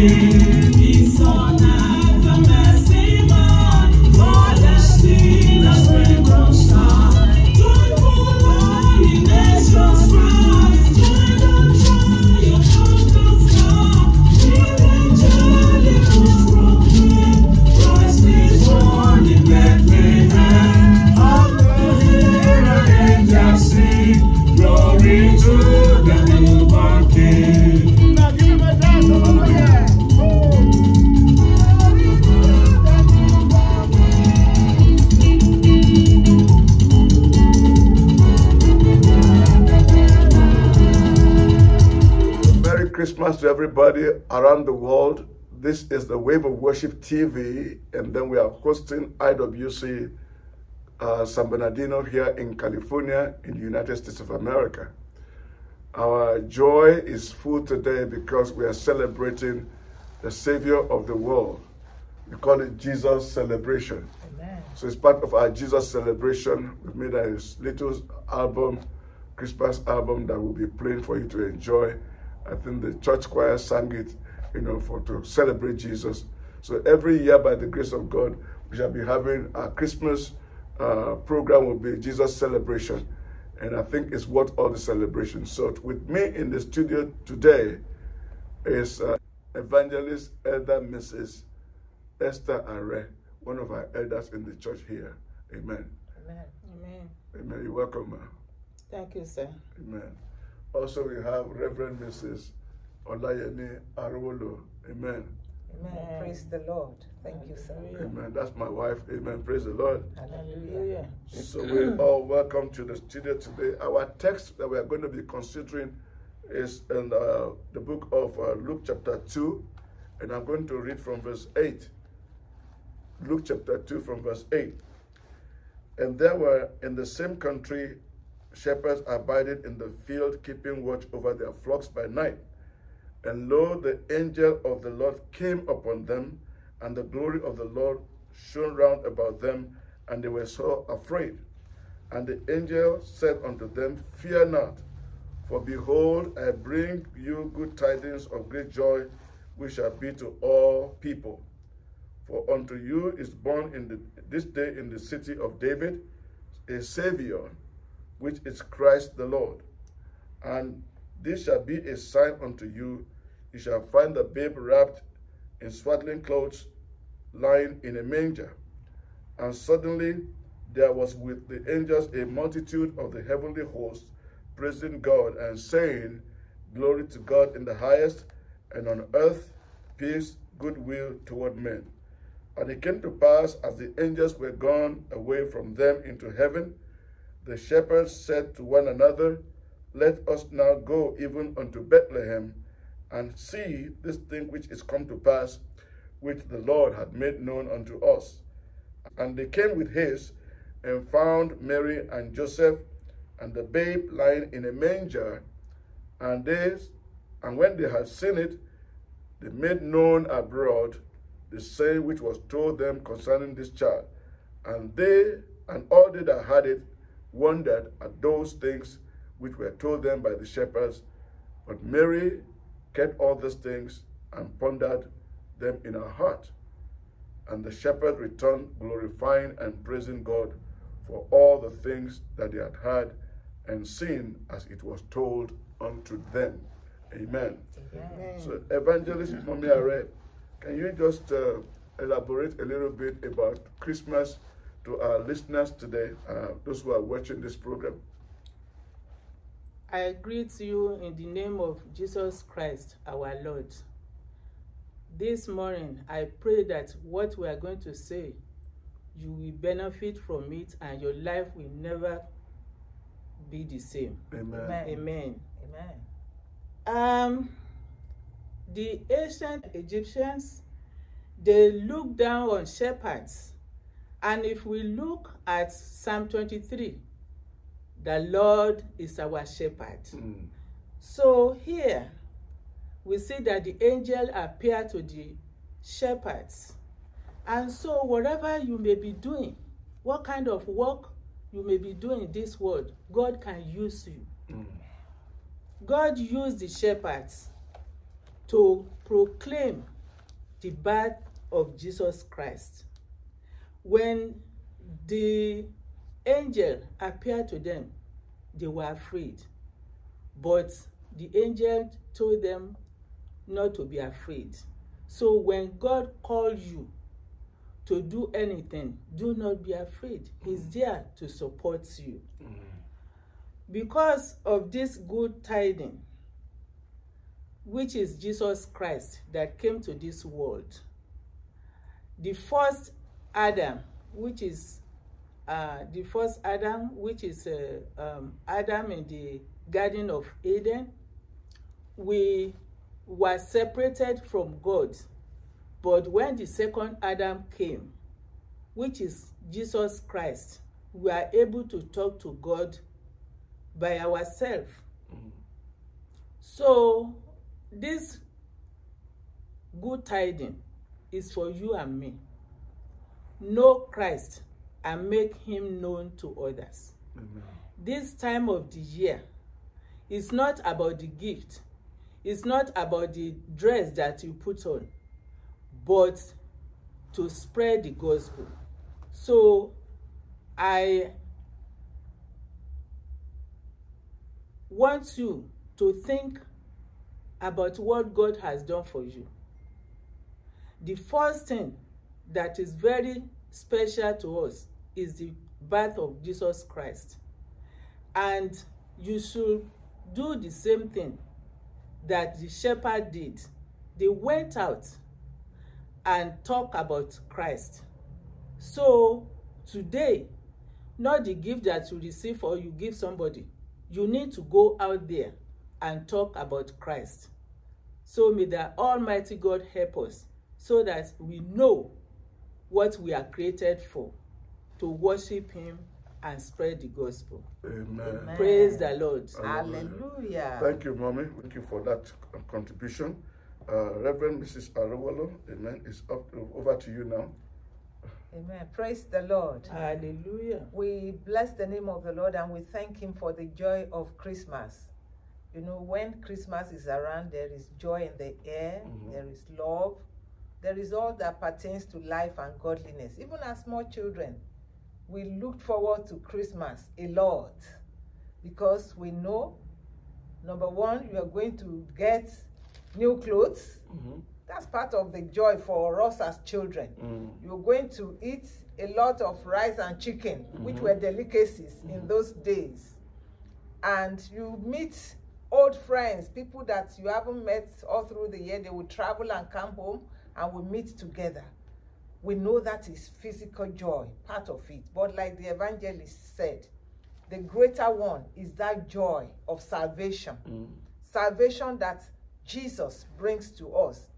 He's Christmas to everybody around the world. This is the Wave of Worship TV, and then we are hosting IWC uh, San Bernardino here in California, in the United States of America. Our joy is full today because we are celebrating the Savior of the world. We call it Jesus Celebration. So it's part of our Jesus celebration. We've made a little album, Christmas album that we'll be playing for you to enjoy. I think the church choir sang it, you know, for to celebrate Jesus. So every year, by the grace of God, we shall be having our Christmas uh, program will be Jesus celebration, and I think it's worth all the celebrations. So with me in the studio today is uh, evangelist elder Mrs. Esther Are, one of our elders in the church here. Amen. Amen. Amen. Amen. You're welcome, ma'am. Thank you, sir. Amen. Also, we have Reverend Mrs. Olayemi Arowolo. Amen. Amen. Praise the Lord. Thank you, sir. Amen. That's my wife. Amen. Praise the Lord. Hallelujah. So we're all welcome to the studio today. Our text that we are going to be considering is in uh, the book of uh, Luke chapter 2, and I'm going to read from verse 8. Luke chapter 2 from verse 8. And there were in the same country shepherds abided in the field, keeping watch over their flocks by night. And lo, the angel of the Lord came upon them, and the glory of the Lord shone round about them, and they were so afraid. And the angel said unto them, Fear not, for behold, I bring you good tidings of great joy, which shall be to all people. For unto you is born in the, this day in the city of David a Savior, which is Christ the Lord. And this shall be a sign unto you. You shall find the babe wrapped in swaddling clothes, lying in a manger. And suddenly there was with the angels a multitude of the heavenly hosts, praising God and saying, Glory to God in the highest, and on earth peace, goodwill toward men. And it came to pass, as the angels were gone away from them into heaven, the shepherds said to one another, Let us now go even unto Bethlehem, and see this thing which is come to pass, which the Lord had made known unto us. And they came with haste, and found Mary and Joseph, and the babe lying in a manger. And they, and when they had seen it, they made known abroad the saying which was told them concerning this child. And they and all they that had it wondered at those things which were told them by the shepherds. But Mary kept all these things and pondered them in her heart. And the shepherds returned, glorifying and praising God for all the things that they had heard and seen as it was told unto them. Amen. Amen. So, Evangelist Mommy Are, can you just uh, elaborate a little bit about Christmas to our listeners today, uh, those who are watching this program? I greet you in the name of Jesus Christ, our Lord. This morning, I pray that what we are going to say, you will benefit from it and your life will never be the same. Amen. Amen. Amen. Amen. Um, the ancient Egyptians, they looked down on shepherds. And if we look at Psalm 23, the Lord is our shepherd. Mm. So here, we see that the angel appeared to the shepherds. And so, whatever you may be doing, what kind of work you may be doing in this world, God can use you. Mm. God used the shepherds to proclaim the birth of Jesus Christ. When the angel appeared to them, they were afraid. But the angel told them not to be afraid. So when God calls you to do anything, do not be afraid. He's mm. there to support you. Mm. Because of this good tidings, which is Jesus Christ that came to this world, the first Adam, which is uh, the first Adam, which is uh, um, Adam in the Garden of Eden, we were separated from God. But when the second Adam came, which is Jesus Christ, we are able to talk to God by ourselves. So, this good tiding is for you and me. Know Christ and make him known to others. Amen. This time of the year is not about the gift, it's not about the dress that you put on, but to spread the gospel. So, I want you to think about what God has done for you. The first thing that is very special to us is the birth of Jesus Christ. And you should do the same thing that the shepherd did. They went out and talk about Christ. So today, not the gift that you receive or you give somebody, you need to go out there and talk about Christ. So may the Almighty God help us so that we know what we are created for to worship Him and spread the gospel. Amen. Amen. Praise the Lord. Hallelujah. Thank you, Mommy. Thank you for that contribution. Uh, Reverend Mrs. Arowolo, amen, is up over to you now. Amen. Praise the Lord. Hallelujah. We bless the name of the Lord and we thank Him for the joy of Christmas. You know, when Christmas is around, there is joy in the air, there is love, there is all that pertains to life and godliness. Even as small children, we look forward to Christmas a lot because we know, number one, you are going to get new clothes. Mm-hmm. That's part of the joy for us as children. Mm-hmm. You're going to eat a lot of rice and chicken, which mm-hmm. were delicacies in those days. And you meet old friends, people that you haven't met all through the year. They will travel and come home and we meet together. We know that is physical joy, part of it. But like the evangelist said, the greater one is that joy of salvation. Mm. Salvation that Jesus brings to us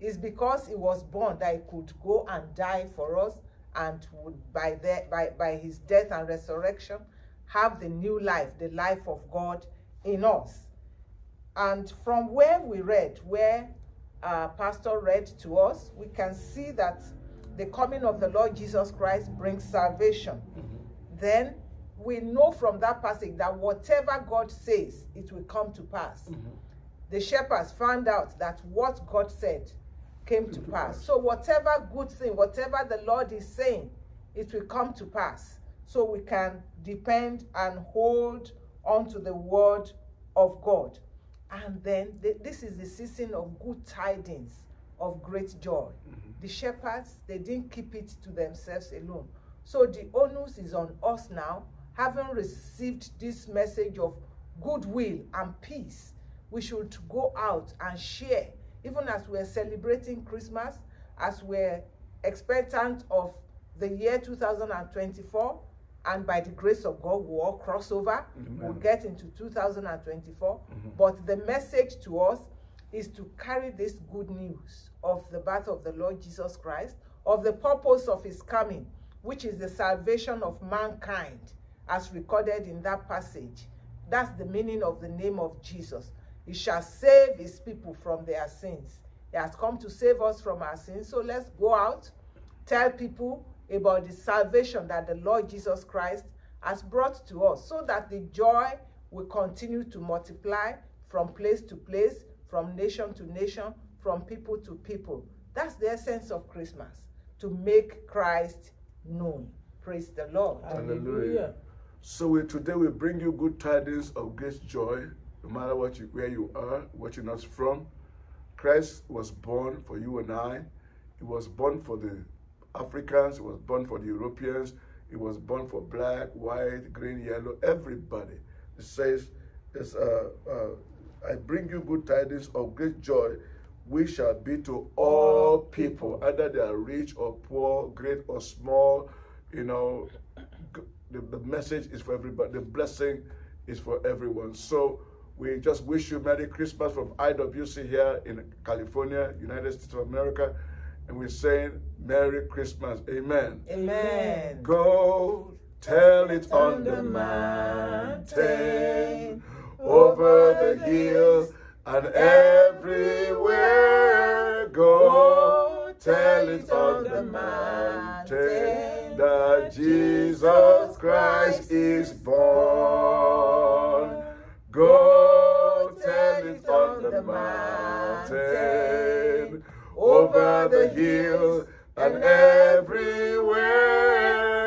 is because he was born that he could go and die for us and would by the, by, by his death and resurrection have the new life, the life of God in us. And from where we read, where uh, Pastor read to us, we can see that the coming of the Lord Jesus Christ brings salvation. Then we know from that passage that whatever God says, it will come to pass. The shepherds found out that what God said came to pass. So, whatever good thing, whatever the Lord is saying, it will come to pass. So, we can depend and hold on to the word of God. And then th- this is the season of good tidings of great joy. Mm-hmm. The shepherds, they didn't keep it to themselves alone. So the onus is on us now, having received this message of goodwill and peace. We should go out and share, even as we're celebrating Christmas, as we're expectant of the year 2024 and by the grace of God, we'll all cross over. We'll get into 2024. Mm-hmm. But the message to us is to carry this good news of the birth of the Lord Jesus Christ, of the purpose of his coming, which is the salvation of mankind, as recorded in that passage. That's the meaning of the name of Jesus. He shall save his people from their sins. He has come to save us from our sins. So let's go out, tell people about the salvation that the Lord Jesus Christ has brought to us so that the joy will continue to multiply from place to place, from nation to nation, from people to people. That's the essence of Christmas, to make Christ known. Praise the Lord. Hallelujah. So we, today we bring you good tidings of great joy, no matter what you, where you are, watching us from. Christ was born for you and I. He was born for the Africans. He was born for the Europeans. it was born for black, white, green, yellow, everybody. It says, it's, uh, uh, I bring you good tidings of great joy, we shall be to all people, either they are rich or poor, great or small. You know, the, the message is for everybody. The blessing is for everyone. So we just wish you Merry Christmas from IWC here in California, United States of America. And we're saying Merry Christmas. Amen. Amen. Go tell it on the mountain, over the hills, and everywhere. Go tell it on the mountain that Jesus Christ is born. Go tell it on the mountain, over the hills, and everywhere.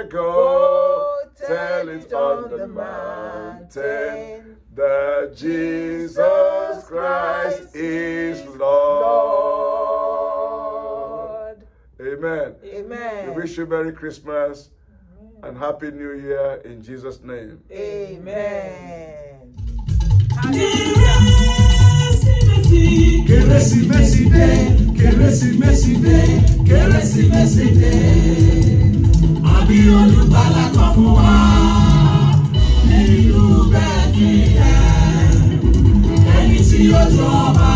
Go tell it on the mountain that Jesus Christ is Lord. Amen. Amen. We wish you Merry Christmas and Happy New Year in Jesus' name. Amen. Kérésìmesì dé, Kérésìmesì dé, Kérésìmesì dé. Àbí olùgbàlà kan fún wa nínú Bẹ́tílẹ́hẹ́m. Ẹni tí ó jọba